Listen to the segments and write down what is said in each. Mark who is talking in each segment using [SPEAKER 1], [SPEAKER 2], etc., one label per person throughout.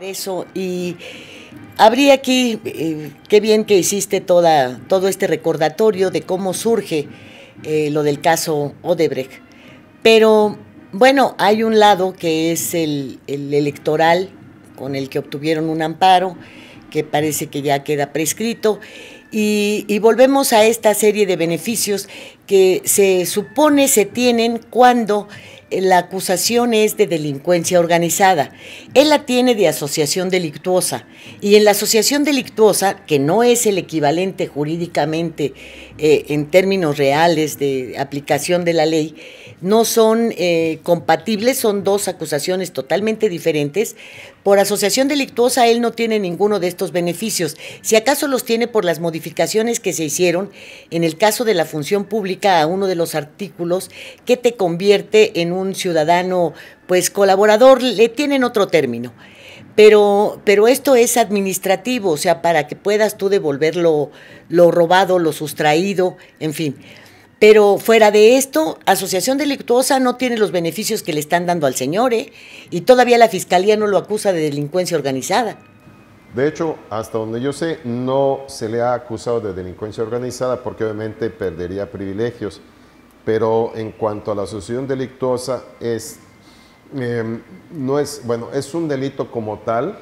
[SPEAKER 1] Eso, y habría aquí, eh, qué bien que hiciste toda, todo este recordatorio de cómo surge eh, lo del caso Odebrecht. Pero bueno, hay un lado que es el, el electoral con el que obtuvieron un amparo, que parece que ya queda prescrito, y, y, volvemos a esta serie de beneficios que se supone se tienen cuando la acusación es de delincuencia organizada. Él la tiene de asociación delictuosa. Y en la asociación delictuosa, que no es el equivalente jurídicamente eh, en términos reales de aplicación de la ley, no son eh, compatibles, son dos acusaciones totalmente diferentes. Por asociación delictuosa él no tiene ninguno de estos beneficios. Si acaso los tiene por las modificaciones que se hicieron en el caso de la función pública a uno de los artículos que te convierte en un ciudadano pues colaborador, le tienen otro término. Pero, pero esto es administrativo, o sea, para que puedas tú devolver lo, lo robado, lo sustraído, en fin. Pero fuera de esto, asociación delictuosa no tiene los beneficios que le están dando al señor, ¿eh? Y todavía la fiscalía no lo acusa de delincuencia organizada.
[SPEAKER 2] De hecho, hasta donde yo sé, no se le ha acusado de delincuencia organizada porque obviamente perdería privilegios. Pero en cuanto a la asociación delictuosa, es, eh, no es, bueno, es un delito como tal,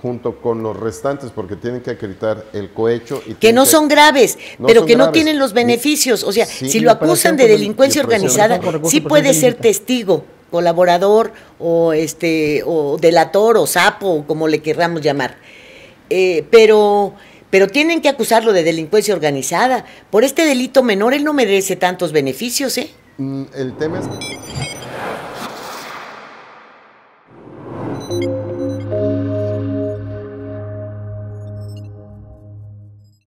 [SPEAKER 2] junto con los restantes, porque tienen que acreditar el cohecho. Y
[SPEAKER 1] que no que, son graves, no pero son que graves. no tienen los beneficios. O sea, sí, si lo acusan de delincuencia organizada, sí puede ser testigo, colaborador o este o delator o sapo, como le querramos llamar. Eh, pero pero tienen que acusarlo de delincuencia organizada. Por este delito menor él no merece tantos beneficios, ¿eh?
[SPEAKER 2] Mm, el tema es